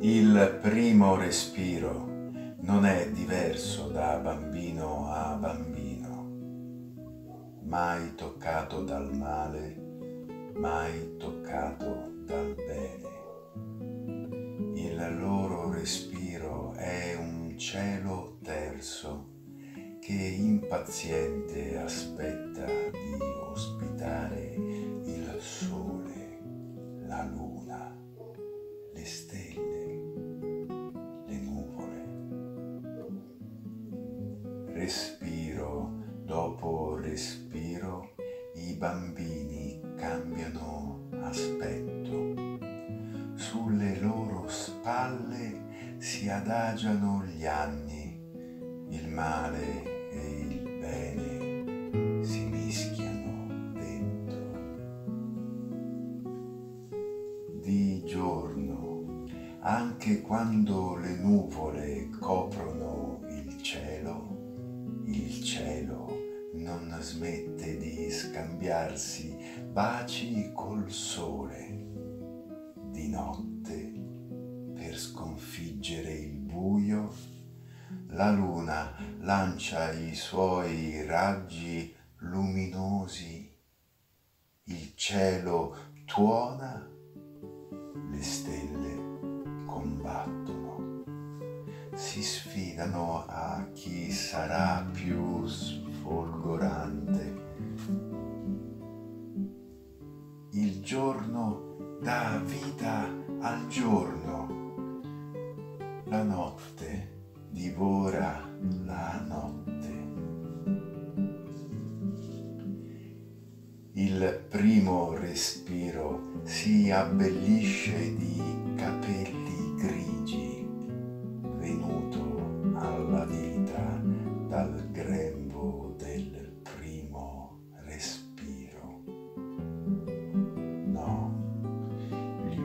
Il primo respiro non è diverso da bambino a bambino, mai toccato dal male, mai toccato dal bene. Il loro respiro è un cielo terzo che impaziente aspetta bambini cambiano aspetto. Sulle loro spalle si adagiano gli anni, il male e il bene si mischiano dentro. Di giorno, anche quando le nuvole coprono il cielo, smette di scambiarsi baci col sole. Di notte, per sconfiggere il buio, la luna lancia i suoi raggi luminosi, il cielo tuona, le stelle combattono, si sfidano a chi sarà più sfolgorante. Il giorno dà vita al giorno, la notte divora la notte. Il primo respiro si abbellisce di capelli grigi,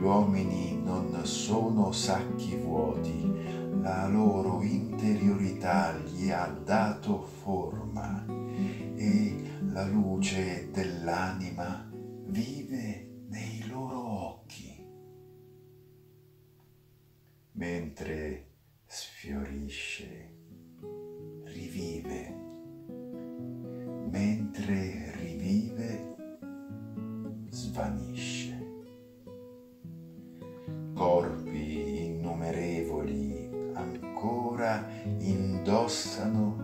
uomini non sono sacchi vuoti, la loro interiorità gli ha dato forma e la luce dell'anima vive nei loro occhi, mentre sfiorisce, innumerevoli ancora indossano